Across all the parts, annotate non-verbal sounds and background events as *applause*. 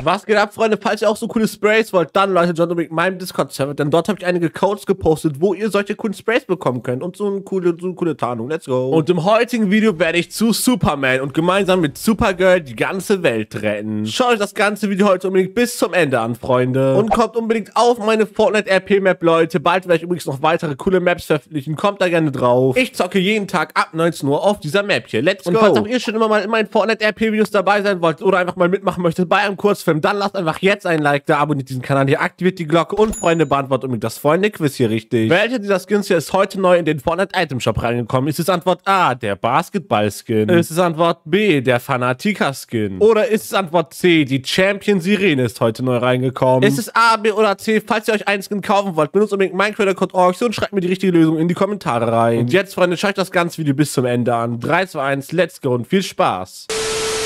Was geht ab, Freunde? Falls ihr auch so coole Sprays wollt, dann Leute, John unbedingt meinem Discord-Server, denn dort habe ich einige Codes gepostet, wo ihr solche coolen Sprays bekommen könnt und so eine coole, so eine coole Tarnung. Let's go. Und im heutigen Video werde ich zu Superman und gemeinsam mit Supergirl die ganze Welt retten. Schaut euch das ganze Video heute unbedingt bis zum Ende an, Freunde. Und kommt unbedingt auf meine Fortnite-RP-Map, Leute. Bald werde ich übrigens noch weitere coole Maps veröffentlichen. Kommt da gerne drauf. Ich zocke jeden Tag ab 19 Uhr auf dieser Map hier. Let's go. Und falls auch ihr schon immer mal in meinen Fortnite-RP-Videos dabei sein wollt oder einfach mal mitmachen möchtet bei einem Kurzfilm, dann lasst einfach jetzt ein Like da, abonniert diesen Kanal hier, aktiviert die Glocke und Freunde, beantwortet unbedingt das Freunde-Quiz hier richtig. Welcher dieser Skins hier ist heute neu in den Fortnite Item Shop reingekommen? Ist es Antwort A, der Basketball-Skin? Ist es Antwort B, der Fanatiker-Skin? Oder ist es Antwort C, die Champion-Sirene ist heute neu reingekommen? Ist es A, B oder C? Falls ihr euch einen Skin kaufen wollt, benutzt unbedingt ORX und schreibt mir die richtige Lösung in die Kommentare rein. Und jetzt, Freunde, schaut das ganze Video bis zum Ende an. 3, 2, 1, let's go und viel Spaß.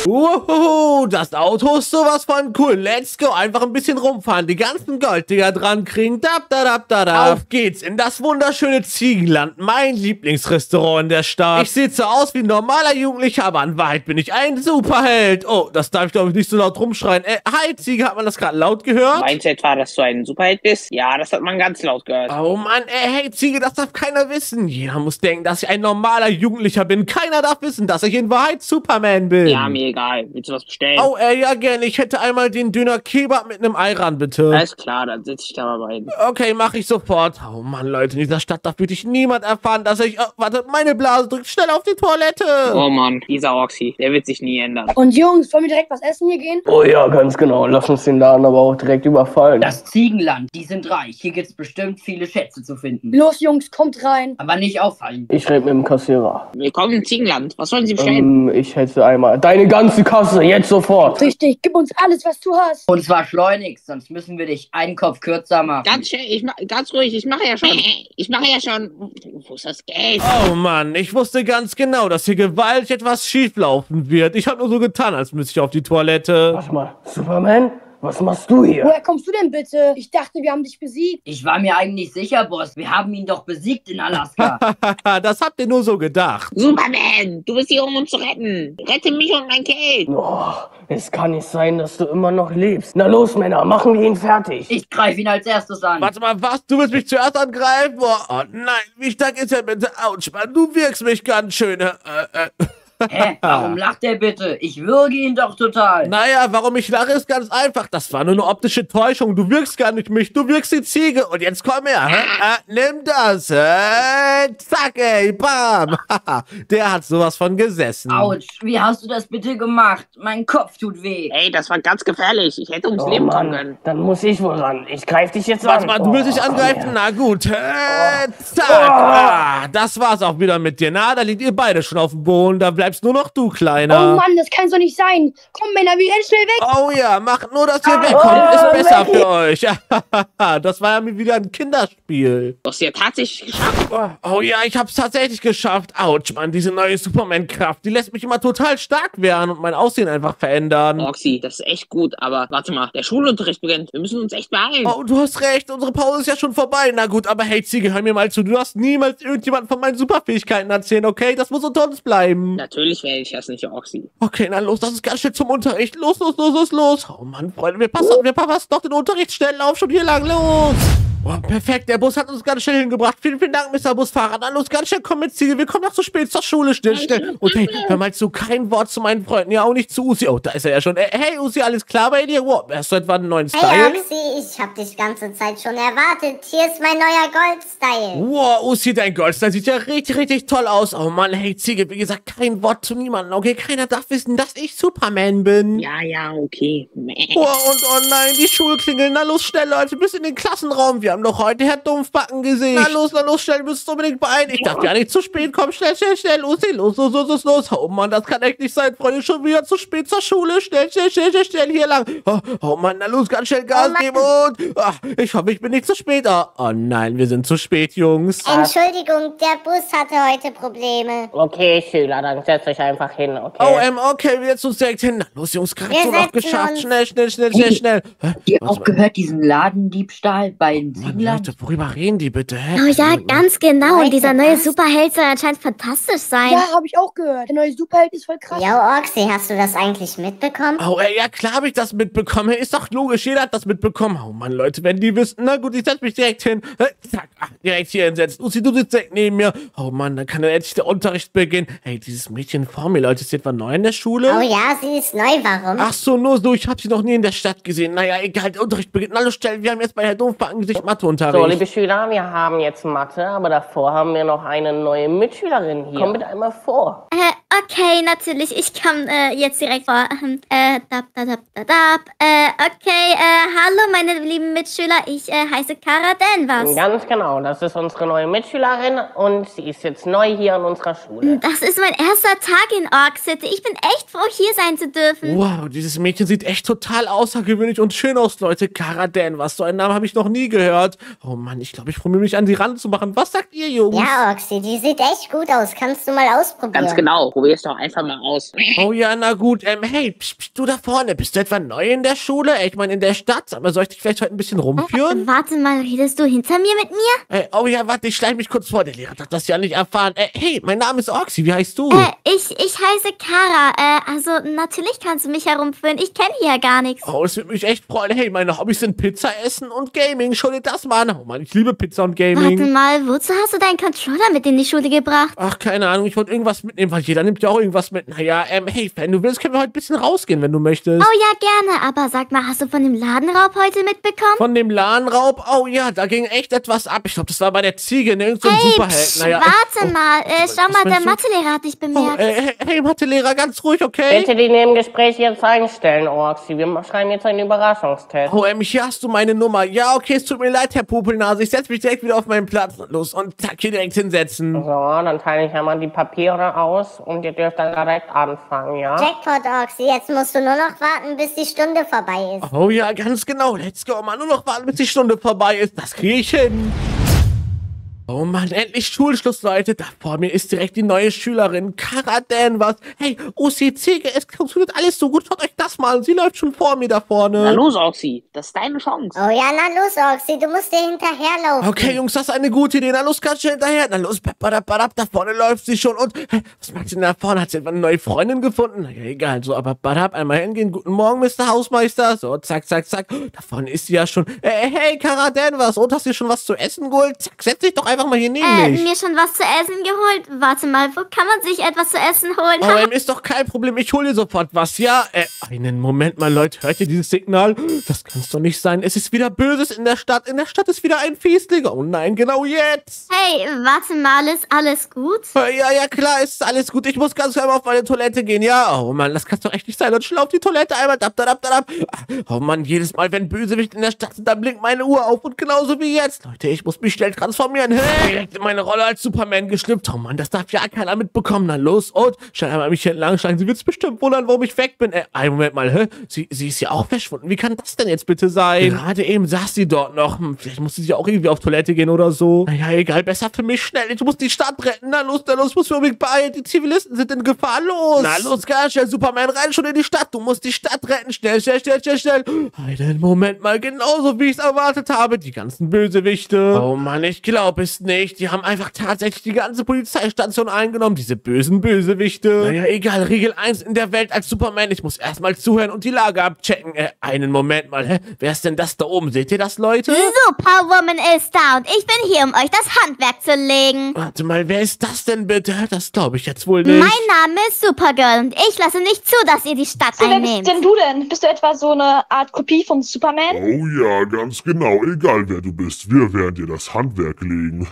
Uhuhu, das Auto ist sowas von cool. Let's go. Einfach ein bisschen rumfahren, die ganzen Golddinger dran kriegen. Dab, da, dab, da, da. Auf geht's in das wunderschöne Ziegenland, mein Lieblingsrestaurant in der Stadt. Ich sehe so aus wie ein normaler Jugendlicher, aber in Wahrheit bin ich ein Superheld. Oh, das darf ich glaube ich nicht so laut rumschreien. Äh, hi Ziege, hat man das gerade laut gehört? Meinst du etwa, dass du ein Superheld bist? Ja, das hat man ganz laut gehört. Oh Mann, ey, hey Ziege, das darf keiner wissen. Jeder muss denken, dass ich ein normaler Jugendlicher bin. Keiner darf wissen, dass ich in Wahrheit Superman bin. Ja, mir egal. Willst du was bestellen? Oh, äh, ja, gerne. Ich hätte einmal den Döner Kebab mit einem Ei ran, bitte. Alles klar, dann setze ich da mal rein. Okay, mache ich sofort. Oh Mann, Leute, in dieser Stadt darf wirklich niemand erfahren, dass ich... Oh, warte, meine Blase drückt schnell auf die Toilette. Oh Mann, dieser Oxy, der wird sich nie ändern. Und Jungs, wollen wir direkt was essen hier gehen? Oh ja, ganz genau. Lass uns den Laden aber auch direkt überfallen. Das Ziegenland, die sind reich. Hier gibt's bestimmt viele Schätze zu finden. Los, Jungs, kommt rein. Aber nicht auffallen. Ich rede mit dem Kassierer. Willkommen im Ziegenland. Was sollen Sie bestellen? Ähm, ich hätte einmal deine ganze Kasse, jetzt sofort. Richtig, gib uns alles, was du hast. Und zwar schleunigst, sonst müssen wir dich einen Kopf kürzer machen. Ganz schön, ich mach, ganz ruhig, ich mache ja schon. Ich mache ja schon. Wo ist das Geld? Oh Mann, ich wusste ganz genau, dass hier gewaltig etwas schieflaufen wird. Ich habe nur so getan, als müsste ich auf die Toilette. Warte mal, Superman? Was machst du hier? Woher kommst du denn bitte? Ich dachte, wir haben dich besiegt. Ich war mir eigentlich sicher, Boss. Wir haben ihn doch besiegt in Alaska. *laughs* das habt ihr nur so gedacht. Superman, du bist hier, um uns zu retten. Rette mich und mein Geld. Oh, es kann nicht sein, dass du immer noch lebst. Na los, Männer, machen wir ihn fertig. ich greife ihn als erstes an. Warte mal, was? Du willst mich zuerst angreifen? Oh, oh nein, wie stark ist er bitte? Autsch, Mann, du wirkst mich ganz schön. Äh, äh. Hä? Warum *laughs* lacht er bitte? Ich würge ihn doch total. Naja, warum ich lache, ist ganz einfach. Das war nur eine optische Täuschung. Du wirkst gar nicht mich, du wirkst die Ziege. Und jetzt komm her. Äh, nimm das. Äh, zack, ey, bam. *laughs* Der hat sowas von gesessen. Autsch, wie hast du das bitte gemacht? Mein Kopf tut weh. Ey, das war ganz gefährlich. Ich hätte ums Oh Leben kommen Mann, können. dann muss ich wohl ran. Ich greife dich jetzt Warte an. mal, du willst dich Oh, angreifen? her. Na gut. Äh, zack. Ah, das war's auch wieder mit dir. Na, da liegt ihr beide schon auf dem Boden. Da bleibst nur noch du, Kleiner. Oh Mann, das kann so nicht sein. Komm, Männer, wir rennen schnell weg. Oh ja, macht nur, dass ihr wegkommt. Ist besser für euch. *laughs* das war ja mir wieder ein Kinderspiel. Du hast ja tatsächlich geschafft. Oh ja, ich hab's tatsächlich geschafft. Autsch, Mann, diese neue Superman-Kraft, die lässt mich immer total stark werden und mein Aussehen einfach verändern. Oxy, das ist echt gut, aber warte mal, der Schulunterricht beginnt. Wir müssen uns echt beeilen. Oh, du hast recht, unsere Pause ist ja schon vorbei. Na gut, aber hey, Ziege, hör mir mal zu. Du darfst niemals irgendjemandem von meinen Superfähigkeiten erzählen, okay? Das muss unter uns bleiben. Natürlich werde ich das nicht, Oxy. Okay, na los, das ist ganz schnell zum Unterricht. Los, los, los, los, los. Oh Mann, Freunde, wir passen, wir verpassen doch den Unterricht. Schnell, schon hier lang, los. Oh, perfekt, der Bus hat uns ganz schnell hingebracht. Vielen, vielen Dank, Mr. Busfahrer. Na los, ganz schnell, komm mit, Ziege. Wir kommen noch zu spät zur Schule. Schnell, schnell. Und hey, hör mal zu, kein Wort zu meinen Freunden. Ja, auch nicht zu Usi. Oh, da ist er ja schon. Äh, Hey, Usi, alles klar bei dir? Wow, hast du etwa einen neuen Hey Style? Oxy, ich hab dich ganze Zeit schon erwartet. Hier ist mein neuer Goldstyle. Wow, Usi, dein Goldstyle sieht ja richtig, richtig toll aus. Oh Mann, hey, Ziege, wie gesagt, kein Wort zu niemandem. Okay, keiner darf wissen, dass ich Superman bin. Ja, ja, okay. Oh, und oh nein, die Schulklingel. Na los, schnell, Leute, bis in den Klassenraum. Wir haben doch heute Herr Dumpfbacken gesehen. Na los, na los, schnell, müssen unbedingt beeilen. Ich darf ja nicht zu spät kommen. Schnell, schnell, schnell, los, los, los, los, los. Oh Mann, das kann echt nicht sein, Freunde. Schon wieder zu spät zur Schule. Schnell, schnell, schnell, schnell, schnell, hier lang. Oh, oh Mann, na los, ganz schnell Gas Oh geben und... Ach, ich hoffe, ich bin nicht zu spät. Oh, oh nein, wir sind zu spät, Jungs. Entschuldigung, der Bus hatte heute Probleme. Okay, Schüler, dann setz dich einfach hin, okay? Oh, ähm, okay, wir setzen uns direkt hin. Na los, Jungs, gerade Wir so noch setzen geschafft. uns. Schnell, schnell, schnell, schnell, schnell. Hä? Ihr Was auch gehört diesen Ladendiebstahl bei den Mann. Leute, worüber reden die bitte? Hä? Oh ja, ganz genau. Und dieser neue? Superheld soll anscheinend fantastisch sein. Ja, habe ich auch gehört. Der neue Superheld ist voll krass. Yo, Oxy, hast du das eigentlich mitbekommen? Oh, ey, ja klar habe ich das mitbekommen. Ist doch logisch, jeder hat das mitbekommen. Oh Mann, Leute, wenn die wüssten, na gut, ich setz mich direkt hin. Äh, Zack, ach, direkt hier hinsetzen. Lucy, du sitzt direkt neben mir. Oh Mann, dann kann dann endlich der Unterricht beginnen. Hey, dieses Mädchen vor mir, Leute, ist sie etwa neu in der Schule? Oh ja, sie ist neu, warum? Ach so, nur so, ich habe sie noch nie in der Stadt gesehen. Naja, egal, der Unterricht beginnt. Hallo, Stellen, wir haben jetzt bei Herr Dompfer Angesicht Matheunterricht. So, liebe Schüler, wir haben jetzt Mathe, aber davor haben wir noch eine neue Mitschülerin hier. Komm bitte einmal vor. Äh, okay, natürlich. Ich komme äh, jetzt direkt vor. Äh, dab, dab, dab, dab, dab. Äh, okay, äh, hallo, meine lieben Mitschüler. Ich äh, heiße Cara Danvers. Ganz genau, das ist unsere neue Mitschülerin und sie ist jetzt neu hier an unserer Schule. Das ist mein erster Tag in Ork City. Ich bin echt froh, hier sein zu dürfen. Wow, dieses Mädchen sieht echt total außergewöhnlich und schön aus, Leute. Cara Dan, was so einen Namen habe ich noch nie gehört. Oh Mann, ich glaube, ich probiere mich an die ranzumachen. Was sagt ihr, Jungs? Ja, Oxy, die sieht echt gut aus. Kannst du mal ausprobieren? Ganz genau. Probier's doch einfach mal aus. Oh ja, na gut. Ähm, hey, pst, pst, du da vorne, bist du etwa neu in der Schule? Äh, Ich meine, in der Stadt. Aber soll ich dich vielleicht heute ein bisschen rumführen? Warte mal, redest du hinter mir mit mir? Äh, oh ja, warte, ich schleiche mich kurz vor. Der Lehrer darf das ja nicht erfahren. Äh, hey, mein Name ist Oxy. Wie heißt du? Äh, ich, ich heiße Cara. Äh, also natürlich kannst du mich herumführen. Ich kenne hier ja gar nichts. Oh, es würde mich echt freuen. Hey, meine Hobbys sind Pizza essen und Gaming. Schau dir das mal an. Oh Mann, ich liebe Pizza und Warte Gaming. mal, wozu hast du deinen Controller mit in die Schule gebracht? Ach, keine Ahnung, ich wollte irgendwas mitnehmen, weil jeder nimmt ja auch irgendwas mit. Naja, ähm, hey, wenn du willst, können wir heute ein bisschen rausgehen, wenn du möchtest. Oh ja, gerne. Aber sag mal, hast du von dem Ladenraub heute mitbekommen? Von dem Ladenraub? Oh ja, da ging echt etwas ab. Ich glaube, das war bei der Ziege? Irgend so ein Hey, Superheld. Naja, warte mal. Äh, schau mal, der? Mathelehrer hat dich oh, bemerkt. äh, hey, Mathelehrer, ganz ruhig, okay? Bitte die Nebengespräche jetzt einstellen, Orxy. Wir schreiben jetzt einen Überraschungstest. Oh, ähm, hier hast du meine Nummer. Ja, okay, es tut mir leid, Herr Popelnase. Ich setze mich direkt wieder auf meinen Platz. Los, und zack, hier direkt hinsetzen. So, dann teile ich einmal die Papiere aus und ihr dürft dann direkt anfangen, ja? Jackpot, Oxy, jetzt musst du nur noch warten, bis die Stunde vorbei ist. Oh ja, ganz genau. Let's go, Mann. Nur noch warten, bis die Stunde vorbei ist. Das kriege ich hin. Oh Mann, endlich Schulschluss, Leute. Da vor mir ist direkt die neue Schülerin, Cara Danvers. Hey, OCC, es funktioniert alles so gut. Schaut euch das mal an. Sie läuft schon vor mir da vorne. Na los, Oxy. Das ist deine Chance. Oh ja, na los, Oxy, du musst dir hinterherlaufen. Okay, Jungs, das ist eine gute Idee. Na los, ganz schnell hinterher. Na los, badab, da vorne läuft sie schon. Und hä, was macht sie denn da vorne? Hat sie etwa eine neue Freundin gefunden? Naja, egal. So, aber badab, einmal hingehen. Guten Morgen, Mr. Hausmeister. So, zack, zack, zack. Da vorne ist sie ja schon. Äh, hey, Cara Danvers. Und hast du dir schon was zu essen geholt? Zack, setz dich doch einfach mal hier neben Äh, mich. mir schon was zu essen geholt? Warte mal, wo kann man sich etwas zu essen holen? Oh, ähm, ist doch kein Problem. Ich hole dir sofort was, ja? Äh, einen Moment mal, Leute. Hört ihr dieses Signal? Das kann's doch nicht sein. Es ist wieder Böses in der Stadt. In der Stadt ist wieder ein Fiesling. Oh nein, genau jetzt. Hey, warte mal, ist alles gut? Äh, Ja, ja, klar, ist alles gut. Ich muss ganz schnell auf meine Toilette gehen, ja? Oh Mann, das kann's doch echt nicht sein. Und schnell auf die Toilette einmal. Dab, dab, dab, dab. Oh Mann, jedes Mal, wenn Bösewicht in der Stadt sind, dann blinkt meine Uhr auf. Und genauso wie jetzt. Leute, ich muss mich schnell transformieren. Hey, direkt in meine Rolle als Superman geschlüpft. Oh Mann, das darf ja keiner mitbekommen. Na los, und schnell einmal mich hier entlang schlagen. Sie wird's bestimmt wundern, warum ich weg bin. Äh, einen Moment mal, hä? Sie, sie ist ja auch verschwunden. Wie kann das denn jetzt bitte sein? Gerade eben saß sie dort noch. Hm, vielleicht musste sie auch irgendwie auf Toilette gehen oder so. Naja, egal, besser für mich schnell. Ich muss die Stadt retten. Na los, na los, muss für mich beeilen. Die Zivilisten sind in Gefahr. Los! Na los, ganz schnell, Superman, rein schon in die Stadt. Du musst die Stadt retten. Schnell, schnell, schnell, schnell, schnell. Einen Moment mal, genauso wie ich es erwartet habe. Die ganzen Bösewichte. Oh Mann, ich glaube es nicht. Die haben einfach tatsächlich die ganze Polizeistation eingenommen. Diese bösen Bösewichte. Naja, egal. Regel 1 in der Welt als Superman. Ich muss erstmal zuhören und die Lage abchecken. Äh, einen Moment mal. Hä? Wer ist denn das da oben? Seht ihr das, Leute? Superwoman ist da und ich bin hier, um euch das Handwerk zu legen. Warte mal, wer ist das denn bitte? Das glaube ich jetzt wohl nicht. Mein Name ist Supergirl und ich lasse nicht zu, dass ihr die Stadt So, wer bist einnehmt. denn du denn? Bist du etwa so eine Art Kopie von Superman? Oh ja, ganz genau. Egal wer du bist, wir werden dir das Handwerk legen.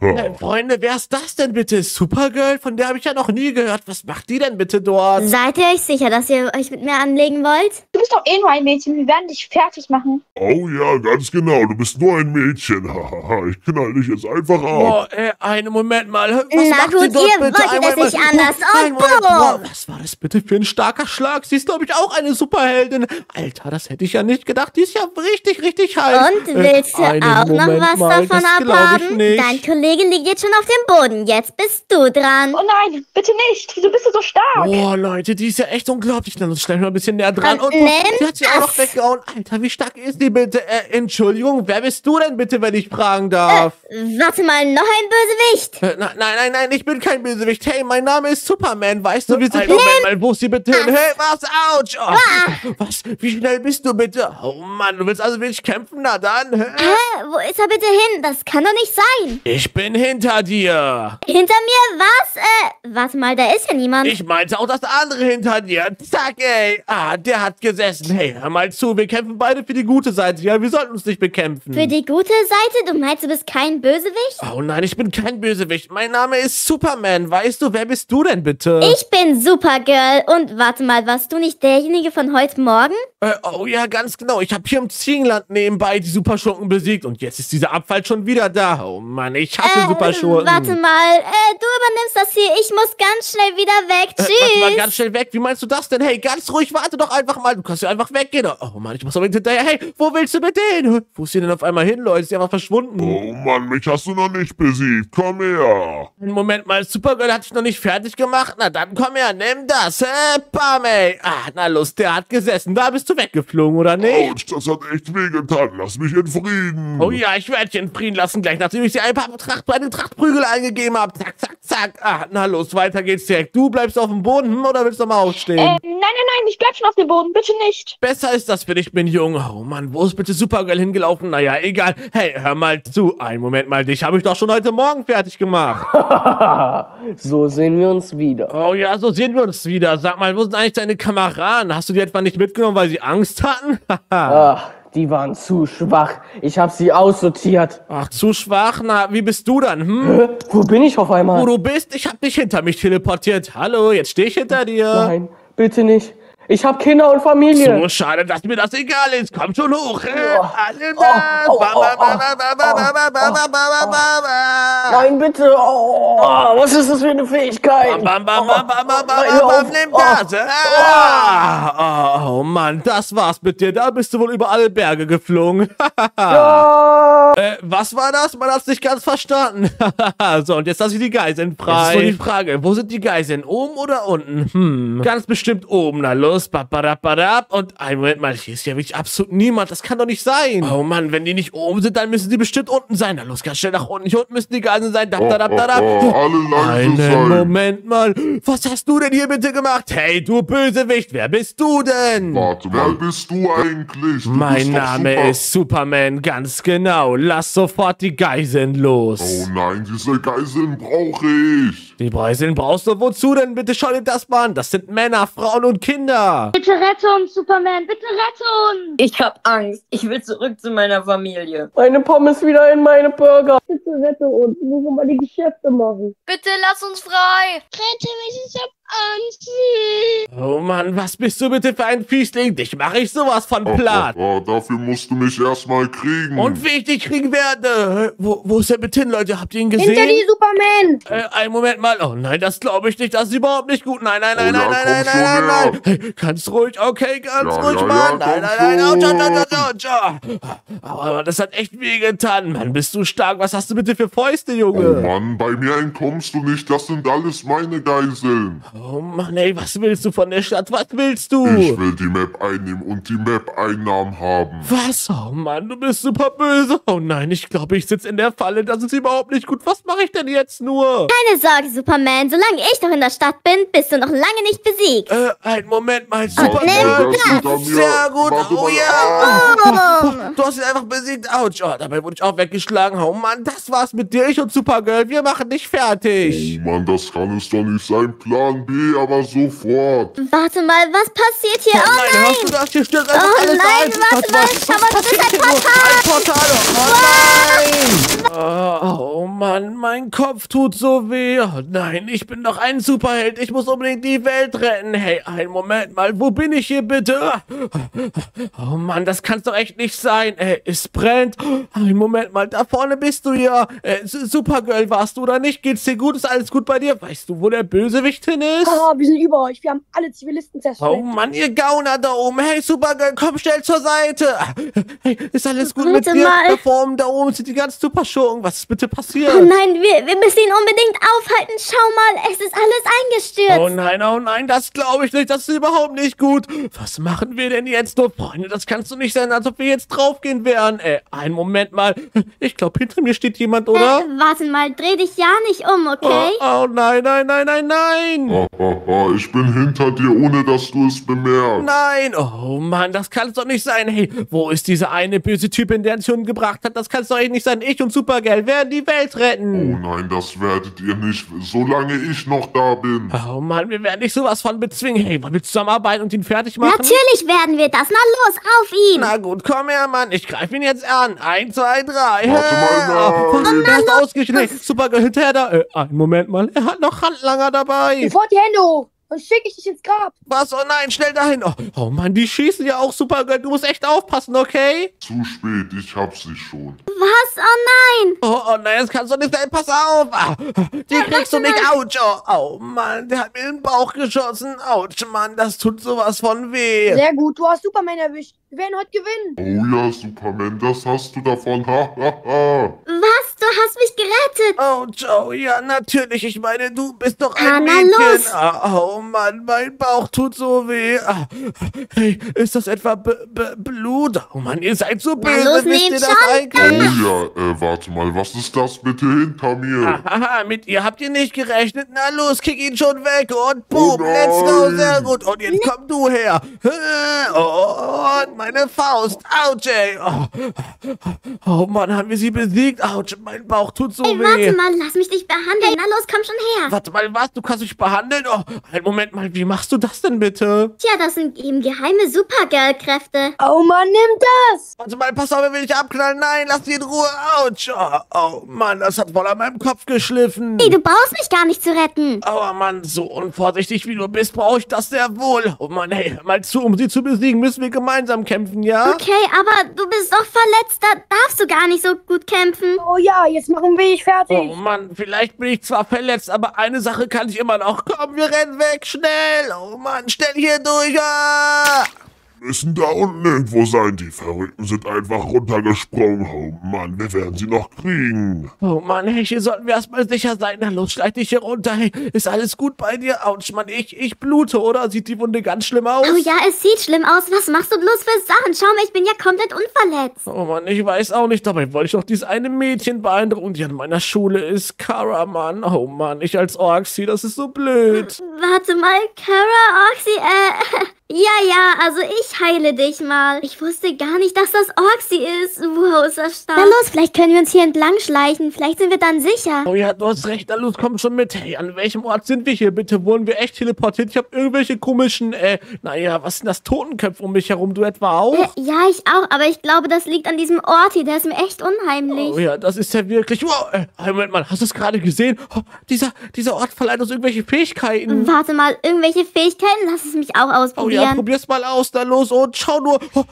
Äh, Freunde, wer ist das denn bitte? Supergirl? Von der habe ich ja noch nie gehört. Was macht die denn bitte dort? Seid ihr euch sicher, dass ihr euch mit mir anlegen wollt? Du bist doch eh nur ein Mädchen. Wir werden dich fertig machen. oh ja, ganz genau. Du bist nur ein Mädchen. *laughs* ich knall dich jetzt einfach ab. Oh, äh, einen Moment mal. Was Na macht gut, ihr bitte? wolltet Einmal es nicht anders. Oh, Und einen Moment. boom. Was war das bitte für ein starker Schlag? Sie ist, glaube ich, auch eine Superheldin. Alter, das hätte ich ja nicht gedacht. Die ist ja richtig, richtig heiß. Und willst du auch noch Moment was mal, davon abhaben? Ich nicht. Dein Kollege liegt jetzt schon auf dem Boden. Jetzt bist du dran. Oh nein, bitte nicht. Wieso bist du so stark? Boah, Leute, die ist ja echt unglaublich. Dann stell mal ein bisschen näher dran. Dann Und nimm die hat sie auch noch weggehauen. Alter, wie stark ist die bitte? Äh, Entschuldigung, wer bist du denn bitte, wenn ich fragen darf? Warte mal, noch ein Bösewicht. Äh, nein, nein, nein, nein, ich bin kein Bösewicht. Hey, mein Name ist Superman, weißt du? Wir sind Moment mal, wo ist sie bitte hin? Hey, was? Autsch! Oh, was? Wie schnell bist du bitte? Oh Mann, du willst also wirklich kämpfen? Na dann. Hä? Hä? Wo ist er bitte hin? Das kann doch nicht sein. Ich bin hinter dir. Hinter mir was? Äh, warte mal, da ist ja niemand. Ich meinte auch das andere hinter dir. Zack, ey. Ah, der hat gesessen. Hey, hör mal zu, wir kämpfen beide für die gute Seite. Ja, wir sollten uns nicht bekämpfen. Für die gute Seite? Du meinst, du bist kein Bösewicht? Oh nein, ich bin kein Bösewicht. Mein Name ist Superman. Weißt du, wer bist du denn bitte? Ich bin Supergirl. Und warte mal, warst du nicht derjenige von heute Morgen? Äh, oh ja, ganz genau. Ich habe hier im Ziegenland nebenbei die Superschurken besiegt und jetzt ist dieser Abfall schon wieder da. Oh Mann, ich hasse Äh, Superschurken. Warte mal, äh, du übernimmst das hier. Ich muss ganz schnell wieder weg. Äh, Tschüss. warte mal ganz schnell weg. Wie meinst du das denn? Hey, ganz ruhig, warte doch einfach mal. Du kannst ja einfach weggehen. Oh Mann, ich muss aber hinterher. Hey, wo willst du bitte hin? Wo ist sie denn auf einmal hin, Leute? Ist sie einfach verschwunden? Oh Mann, mich hast du noch nicht besiegt. Komm her. Einen Moment mal, Supergirl hat dich noch nicht fertig gemacht? Na dann komm her, nimm das. Äh, bam, ey. Ah, na los, der hat gesessen. Da bist du weggeflogen, oder nicht? Autsch, das hat echt wehgetan. Lass mich in Frieden. Oh ja, ich werde dich in Frieden lassen, gleich nachdem ich dir ein paar Tracht, eine Trachtprügel eingegeben habe. Zack, zack, zack. Ah, na los, weiter geht's direkt. Du bleibst auf dem Boden, hm, oder willst du mal aufstehen? Ähm, nein, nein, nein, ich bleib schon auf dem Boden. Bitte nicht. Besser ist das für dich, bin jung. Oh Mann, wo ist bitte Supergirl hingelaufen? Naja, egal. Hey, hör mal zu. Einen Moment mal, dich habe ich doch schon heute Morgen fertig gemacht. *laughs* so sehen wir uns wieder. Oh ja, so sehen wir uns wieder. Sag mal, wo sind eigentlich deine Kameraden? Hast du die etwa nicht mitgenommen, weil sie Angst hatten? *laughs* Ach, die waren zu schwach. Ich habe sie aussortiert. Ach, zu schwach? Na, wie bist du dann, hm? Hä? Wo bin ich auf einmal? Wo du bist? Ich hab dich hinter mich teleportiert. Hallo, jetzt stehe ich hinter dir. Nein, bitte nicht. Ich habe Kinder und Familie. So schade, dass mir das egal ist. Komm schon hoch. Nein, bitte. Oh, oh, was ist das für eine Fähigkeit? Bam, bam, bam, bam, bam, bam, nimm das. Oh Mann, das war's mit dir. Da bist du wohl über alle Berge geflogen. äh, was war das? Man hat's nicht ganz verstanden. so, und jetzt lasse ich die Geiseln frei. Das ist so die Frage. Wo sind die Geiseln? Oben oder unten? Hm. Ganz bestimmt oben, na los babadabadab. Und ein Moment mal, hier ist ja wirklich absolut niemand. Das kann doch nicht sein. Oh Mann, wenn die nicht oben sind, dann müssen die bestimmt unten sein. Na los, ganz schnell nach unten. Hier unten müssen die Geiseln sein. Dab, Oh, dab, oh, dab, dab. oh, alle leise Einen sein. Moment mal. Was hast du denn hier bitte gemacht? Hey, du Bösewicht, wer bist du denn? Warte wer bist du eigentlich? Du Mein Name super. ist Superman, ganz genau. Lass sofort die Geiseln los. Oh nein, diese Geiseln brauche ich. Die Geiseln brauchst du wozu denn? Bitte schau dir das mal an. Das sind Männer, Frauen und Kinder. Bitte rette uns, Superman. Bitte rette uns. Ich hab Angst. Ich will zurück zu meiner Familie. Meine Pommes wieder in meine Burger. Bitte rette uns. Wir müssen mal die Geschäfte machen. Bitte lass uns frei. Rette mich, ich hab Angst. Oh Mann, was bist du bitte für ein Fiesling? Dich mache ich sowas von Oh, platt. oh, oh, dafür musst du mich erstmal kriegen. Und wie ich dich kriegen werde. Wo, wo ist der bitte hin, Leute? Habt ihr ihn gesehen? Hinter die Superman. Äh, einen Moment mal. Oh nein, das glaube ich nicht. Das ist überhaupt nicht gut. Nein, nein, nein, Oh nein, ja, nein, nein, nein, nein, nein. Hey, ganz ruhig, okay, ganz Ja, ruhig, ja, Mann. ja, nein, nein, nein, ouch, ouch, ouch, ouch. Aber das hat echt wehgetan. Mann, bist du stark. Was hast du bitte für Fäuste, Oh Junge? Mann, bei mir entkommst du nicht. Das sind alles meine Geiseln. Oh Mann, ey, was willst du von der Stadt? Was willst du? Ich will die Map einnehmen und die Map-Einnahmen haben. Was? Oh Mann, du bist super böse. Oh nein, ich glaube, ich sitze in der Falle. Das ist überhaupt nicht gut. Was mache ich denn jetzt nur? Keine Sorge, Superman. Solange ich noch in der Stadt bin, bist du noch lange nicht besiegt. Äh, einen Moment mal, Superman. das hinter mir. Sehr gut. Oh ja. Oh. Du hast ihn einfach besiegt. Autsch. Oh, dabei wurde ich auch weggeschlagen. Oh Mann, das war's mit dir. Ich und Supergirl. Wir machen dich fertig. Oh Mann, das kann es doch nicht sein. Plan B, aber sofort. Warte mal, was passiert hier? Oh Oh nein, hörst du nein! das? Hier stürzt einfach Oh alles nein, ein. warte mal, schau mal, das ist ein passiert hier nur? Ein Portal. Oh nein. Oh, oh Mann. Mann, mein Kopf tut so weh. Oh nein, ich bin doch ein Superheld. Ich muss unbedingt die Welt retten. Hey, einen Moment mal, wo bin ich hier bitte? Oh Mann, das kann's doch echt nicht sein. Ey, es brennt. Einen Moment mal, da vorne bist du ja. Äh, Supergirl warst du oder nicht? Geht's dir gut? Ist alles gut bei dir? Weißt du, wo der Bösewicht hin ist? Ah, wir sind über euch. Wir haben alle Zivilisten Oh zerstört. Mann, ihr Gauner da oben. Hey, Supergirl, komm schnell zur Seite. Hey, ist alles gut mit Warte dir? mal. Da vorne, da oben sind die ganzen Superschurken. Was ist bitte passiert? Oh nein, wir, wir müssen ihn unbedingt aufhalten. Schau mal, es ist alles eingestürzt. Oh nein, oh nein, das glaube ich nicht. Das ist überhaupt nicht gut. Was machen wir denn jetzt nur, Freunde? Das kannst du nicht sein, als ob wir jetzt draufgehen wären. Äh, einen Moment mal. Ich glaube, hinter mir steht jemand, oder? Äh, warte mal, dreh dich ja nicht um, okay? Oh, oh nein, nein, nein, nein, nein. Ha, ha, ha, ich bin hinter dir, ohne dass du es bemerkst. Nein, oh Mann, das kann es doch nicht sein. Hey, wo ist diese eine böse Typin, der uns umgebracht hat? Das kann es doch echt nicht sein. Ich und Supergirl werden die Welt Oh retten. nein, das werdet ihr nicht, solange ich noch da bin. Oh Mann, wir werden nicht sowas von bezwingen. Hey, wollen wir zusammenarbeiten und ihn fertig machen? Natürlich werden wir das. Na los, auf ihn. Na gut, komm her, Mann. Ich greife ihn jetzt an. Eins, zwei, drei. Warte mal, Oh, nein. er ist ausgeschnitten. Supergirl, hinterher da. Äh, einen Moment mal. Er hat noch Handlanger dabei. Sofort die Hände hoch. Sonst schicke ich dich ins Grab. Was? Oh nein, schnell dahin. Oh, oh Mann, die schießen ja auch Supergirl. Du musst echt aufpassen, okay? Zu spät, ich hab sie schon. Was? Oh nein. Oh, oh nein, das kannst du nicht sein. Pass auf. Ah, die kriegst du nicht. Autsch. Oh, oh Mann, der hat mir in den Bauch geschossen. Autsch, Mann, das tut sowas von weh. Sehr gut, du hast Superman erwischt. Wir werden heute gewinnen. Oh ja, Superman, das hast du davon. Ha, ha, ha. Was? Du hast mich gerettet. Oh, Joe, ja, natürlich. Ich meine, du bist doch ein Ah, na Mädchen. los. Ah, oh Mann, mein Bauch tut so weh. Ah, hey, ist das etwa B B Blut? Oh Mann, ihr seid so böse. los, Wisst ihr das schon. Oh eigentlich? ja, äh, warte mal, was ist das bitte hinter mir? Haha, mit ihr habt ihr nicht gerechnet. Na los, kick ihn schon weg und boom, Oh let's go, sehr gut. Und jetzt komm du her. Oh, und meine Faust. Autsch, ey. Oh, oh Mann, haben wir sie besiegt. Autsch, mein Bauch tut so Ey, weh. warte mal, lass mich dich behandeln. Na los, komm schon her. Warte mal, was? Du kannst mich behandeln? Oh, einen Moment mal, wie machst du das denn bitte? Tja, das sind eben geheime Supergirl-Kräfte. Oh Mann, nimm das. Warte mal, pass auf, er will dich abknallen. Nein, lass die in Ruhe. Autsch. Oh, oh Mann, das hat voll an meinem Kopf geschliffen. Hey, du brauchst mich gar nicht zu retten. Aua, Mann, so unvorsichtig wie du bist, brauche ich das sehr wohl. Oh Mann, hey, mal zu, um sie zu besiegen, müssen wir gemeinsam kämpfen, ja? Okay, aber du bist doch verletzt. Da darfst du gar nicht so gut kämpfen. Oh ja, jetzt machen wir dich fertig. Oh Mann, vielleicht bin ich zwar verletzt, aber eine Sache kann ich immer noch. Komm, wir rennen weg, schnell. Oh Mann, schnell hier durch. Ah! Müssen da unten irgendwo sein. Die Verrückten sind einfach runtergesprungen. Oh Mann, wir werden sie noch kriegen. Oh Mann, hey, hier sollten wir erstmal sicher sein. Na los, schleich dich hier runter. Hey, ist alles gut bei dir? Autsch, Mann, ich, ich blute, oder? Sieht die Wunde ganz schlimm aus? Oh ja, es sieht schlimm aus. Was machst du bloß für Sachen? Schau mal, ich bin ja komplett unverletzt. Oh Mann, ich weiß auch nicht. Dabei wollte ich doch dieses eine Mädchen beeindrucken, die an meiner Schule ist. Kara, Mann. Oh Mann, ich als Orksi, das ist so blöd. Warte mal, Kara, Oxy, äh... *laughs* Ja, ja, also ich heile dich mal. Ich wusste gar nicht, dass das Oxy ist. Wow, ist das stark. Na los, vielleicht können wir uns hier entlang schleichen. Vielleicht sind wir dann sicher. Oh ja, du hast recht. Na los, komm schon mit. Hey, an welchem Ort sind wir hier bitte? Wurden wir echt teleportiert? Ich habe irgendwelche komischen, äh, naja, was sind das? Totenköpfe um mich herum? Du etwa auch? Äh, ja, ich auch, aber ich glaube, das liegt an diesem Ort hier. Der ist mir echt unheimlich. Oh ja, das ist ja wirklich. Wow, äh, Moment mal, hast du es gerade gesehen? Oh, dieser, dieser Ort verleiht uns irgendwelche Fähigkeiten. Warte mal, irgendwelche Fähigkeiten? Lass es mich auch Oh ausprobieren. Ja, probier's mal aus, da los und schau nur. Oh, Und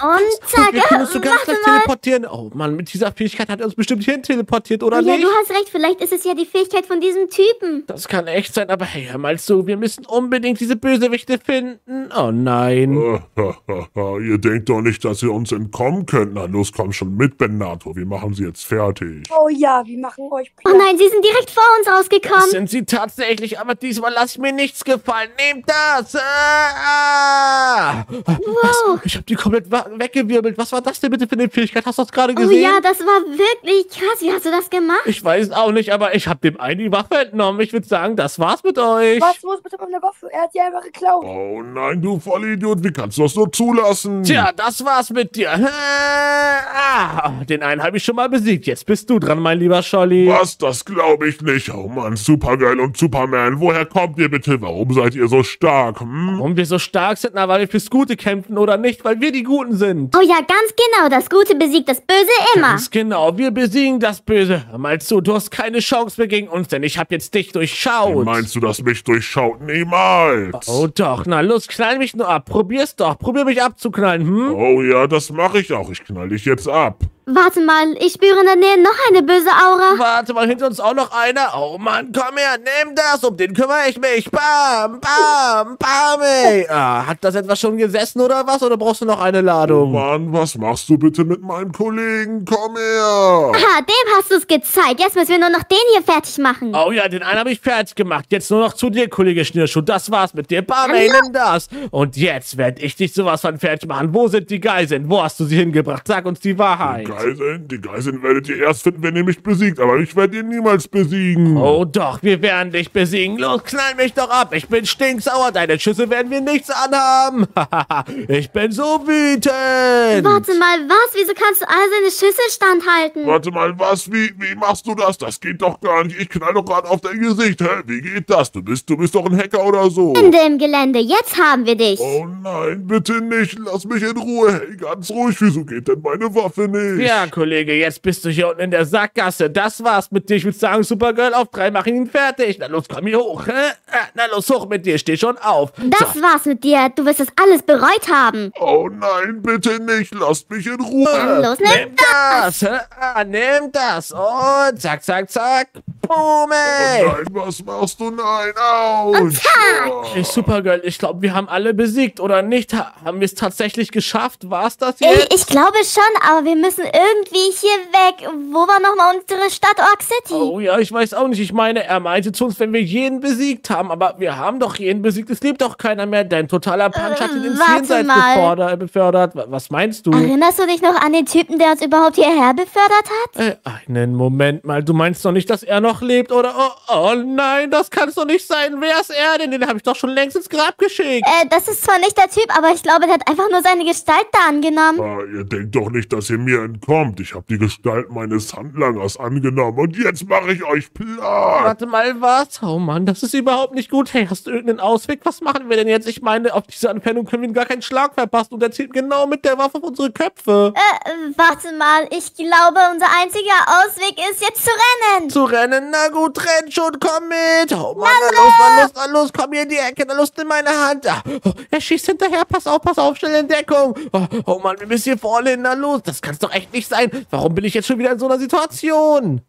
zack, wir können uns so ganz warte leicht mal. teleportieren. Oh Mann, mit dieser Fähigkeit hat er uns bestimmt hin teleportiert, oder Oh ja, nicht? du hast recht, vielleicht ist es ja die Fähigkeit von diesem Typen. Das kann echt sein, aber hey, hör mal zu, wir müssen unbedingt diese Bösewichte finden. Oh nein. *laughs* ihr denkt doch nicht, dass ihr uns entkommen könnt. Na los, komm schon mit, Benato. Wir machen sie jetzt fertig. Oh ja, wir machen euch Oh nein, sie sind direkt vor uns Das rausgekommen. sind sie tatsächlich, aber diesmal lass ich mir nichts gefallen. Nehmt das! Ah, ah. Was? Ich hab die komplett weggewirbelt. Was war das denn bitte für eine Fähigkeit? Hast du das gerade Oh gesehen? ja, das war wirklich krass. Wie hast du das gemacht? Ich weiß auch nicht, aber ich hab dem einen die Waffe entnommen. Ich würde sagen, das war's mit euch. Was los mit meiner Waffe? Er hat sie einfach geklaut. Oh nein, du Vollidiot, wie kannst du das nur zulassen? Tja, das war's mit dir. Ah, den einen habe ich schon mal besiegt. Jetzt bist du dran, mein lieber Scholli. Was? Das glaube ich nicht. Oh Mann, Supergirl und Superman, woher kommt ihr bitte? Warum seid ihr so stark? Hm? Warum wir so stark sind? Na, weil wir fürs Gute kämpfen oder nicht, weil wir die Guten sind. Oh ja, ganz genau. Das Gute besiegt das Böse immer. Ganz genau, wir besiegen das Böse. Hör mal zu, du hast keine Chance mehr gegen uns, denn ich habe jetzt dich durchschaut. Meinst du, dass mich durchschaut? Niemals. Oh doch, na los, knall mich nur ab. Probier's doch. Probier mich abzuknallen, hm? Oh ja, das mache ich auch. Ich knall dich jetzt ab. Warte mal, ich spüre in der Nähe noch eine böse Aura. Warte mal, hinter uns auch noch einer. Oh Mann, komm her, nimm das, um den kümmere ich mich. Bam, bam, bam, ey. Ah, hat das etwas schon gesessen oder was? Oder brauchst du noch eine Oh Ladung? Mann, was machst du bitte mit meinem Kollegen? Komm her. Aha, dem hast du es gezeigt. Jetzt müssen wir nur noch den hier fertig machen. Oh ja, den einen habe ich fertig gemacht. Jetzt nur noch zu dir, Kollege Schnürschuh. Das war's mit dir. Bam, ey, nimm das. Und jetzt werde ich dich sowas von fertig machen. Wo sind die Geiseln? Wo hast du sie hingebracht? Sag uns die Wahrheit. Geiseln, die Geiseln werdet ihr erst finden, wenn ihr mich besiegt, aber ich werde ihr niemals besiegen. Oh doch, wir werden dich besiegen. Los, knall mich doch ab. Ich bin stinksauer. Deine Schüsse werden wir nichts anhaben. *laughs* ich bin so wütend. Warte mal, was? Wieso kannst du all seine Schüsse standhalten? Warte mal, was? Wie, wie machst du das? Das geht doch gar nicht. Ich knall doch gerade auf dein Gesicht. Hä? Wie geht das? Du bist, du bist doch ein Hacker oder so. Ende im Gelände. Jetzt haben wir dich. Oh nein, bitte nicht. Lass mich in Ruhe. Hey, ganz ruhig. Wieso geht denn meine Waffe nicht? Ja, Kollege, jetzt bist du hier unten in der Sackgasse. Das war's mit dir. Ich würde sagen, Supergirl, auf drei mach ihn fertig. Na los, komm hier hoch. Hä? Ah, Na los, hoch mit dir. Steh schon auf. Das war's mit dir. Du wirst das alles bereut haben. Oh nein, bitte nicht. Lasst mich in Ruhe. Los, nimm Nimm das. hä? Ah, nimm das. Und zack, zack, zack. Boom, ey. Oh nein, was machst du? Nein, ouch. Hey, Supergirl, ich glaube, wir haben alle besiegt, oder nicht? Ha haben wir es tatsächlich geschafft? War's das jetzt? Ich, ich glaube schon, aber wir müssen irgendwie hier weg. Wo war nochmal unsere Stadt Ork City? Oh ja, ich weiß auch nicht. Ich meine, er meinte zu uns, wenn wir jeden besiegt haben. Aber wir haben doch jeden besiegt. Es lebt doch keiner mehr. Dein totaler Punch hat ihn ins warte Jenseits mal. befördert, befördert. Wa- Was meinst du? Erinnerst du dich noch an den Typen, der uns überhaupt hierher befördert hat? Äh, einen Moment mal. Du meinst doch nicht, dass er noch lebt, oder? Oh, oh nein, das kann doch nicht sein. Wer ist er denn? Den habe ich doch schon längst ins Grab geschickt. Äh, das ist zwar nicht der Typ, aber ich glaube, der hat einfach nur seine Gestalt da angenommen. Ah, ihr denkt doch nicht, dass ihr mir entkommt. Ich habe die Gestalt meines Handlangers angenommen und jetzt mache ich euch platt. Warte mal, was? Oh Mann, das ist überhaupt nicht gut. Hey, hast du irgendeinen Ausweg? Was machen wir denn jetzt? Ich meine, auf diese Entfernung können wir ihm gar keinen Schlag verpassen und er zielt genau mit der Waffe auf unsere Köpfe. Äh, warte mal, ich glaube, unser einziger Ausweg ist jetzt zu rennen. Zu rennen, na gut, renn schon, komm mit. Oh Mann, na los, na los, na los, komm hier in die Ecke, na los, nimm meine Hand. Ah, oh, er schießt hinterher, pass auf, pass auf, schnell in Deckung. Oh, oh Mann, wir müssen hier vorne hin, na los. Das kann's doch echt nicht sein. Warum bin ich jetzt schon wieder in so einer Situation?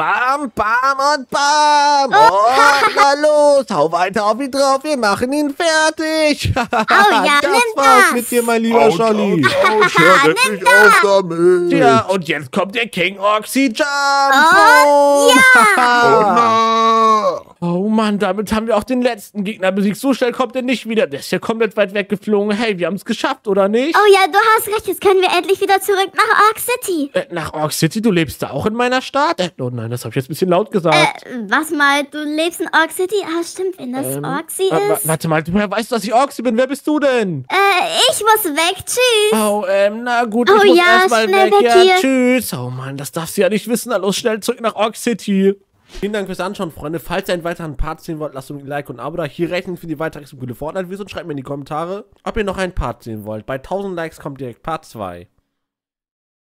bam, bam und bam. Oh, na los, hau weiter auf ihn drauf, wir machen ihn fertig. *laughs* Oh ja, das nimm war's das. mit dir, mein lieber Scholli. auf damit. Ja, und jetzt kommt der King Oxy Jump. Oh, *laughs* Oh ja. nein. Oh Mann, damit haben wir auch den letzten Gegner besiegt. So schnell kommt er nicht wieder. Der ist ja komplett weit weggeflogen. Hey, wir haben es geschafft, oder nicht? Oh ja, du hast recht, jetzt können wir endlich wieder zurück nach Ork City. Äh, nach Ork City, du lebst da auch in meiner Stadt? Äh, oh nein, das habe ich jetzt ein bisschen laut gesagt. Äh, was mal, du lebst in Ork City? Ah, stimmt, wenn das Ähm, Orksy äh, wa- ist. warte mal, woher weißt du, dass ich Orksy bin? Wer bist du denn? Äh, ich muss weg, tschüss. Oh, ähm, na gut, Oh ich muss ja, erstmal schnell weg. weg Ja, hier. tschüss. Oh Mann, das darfst du ja nicht wissen. Na los, schnell zurück nach Ork City. Vielen Dank fürs Anschauen, Freunde. Falls ihr einen weiteren Part sehen wollt, lasst uns ein Like und ein Abo da. Hier rechnen für die weiteren coole Fortnite-Videos und schreibt mir in die Kommentare, ob ihr noch einen Part sehen wollt. Bei 1000 Likes kommt direkt Part 2.